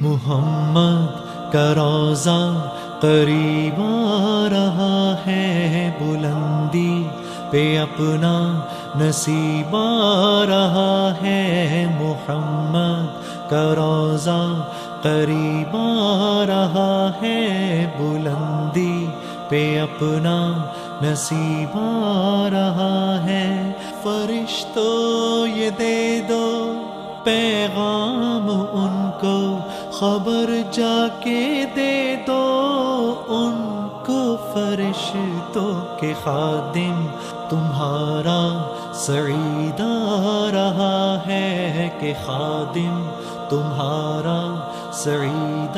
محمد کا روزہ قریب آ رہا ہے بلندی پہ اپنا نصیب آ رہا ہے محمد کا روزہ قریب آ رہا ہے بلندی پہ اپنا نصیب آ رہا ہے۔ فرشتو، یہ دے دو پیغام ان کو، خبر جا کے دے دو ان کو فرشتوں کے خادم۔ تمہارا سعید آ رہا ہے کہ خادم، تمہارا سعید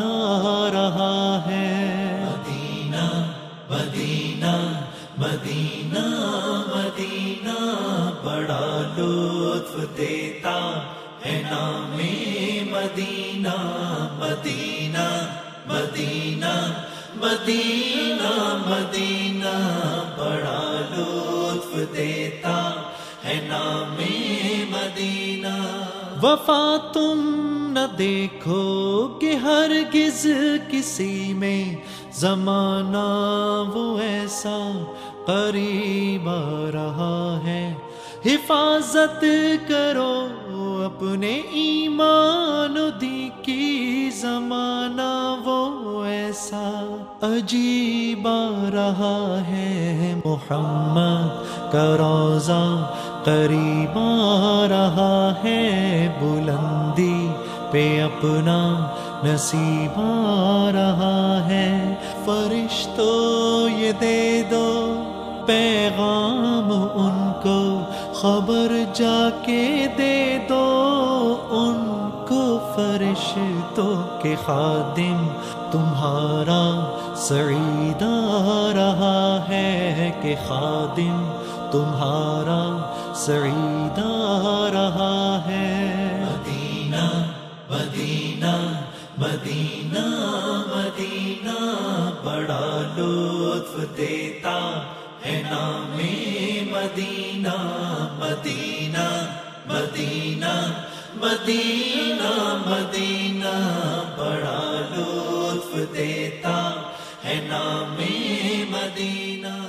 مدینہ مدینہ، بڑا لطف دیتا ہے نام مدینہ مدینہ مدینہ مدینہ مدینہ، بڑا لطف دیتا ہے نام مدینہ۔ وفا تم نہ دیکھو کہ ہر گز کسی میں زمانہ وہ ایسا قریب آ رہا ہے۔ حفاظت کرو اپنے ایمان دی کی زمانہ وہ ایسا عجیب آ رہا ہے۔ محمد کا روزہ قریب آ رہا ہے۔ بلندی پہ اپنا نصیب آ رہا ہے۔ فرشتو یہ دے دو۔ پیغام ان کو، خبر جا کے دے دو۔ ان کو فرشتوں کے خادم، تمہارا سعید آ رہا ہے کہ خادم، تمہارا سعید آ رہا ہے۔ مدینہ مدینہ مدینہ مدینہ، بڑا لطف دیتا۔ ہے نام مدینہ مدینہ مدینہ مدینہ مدینہ بڑا لطف دیتا ہے نام مدینہ۔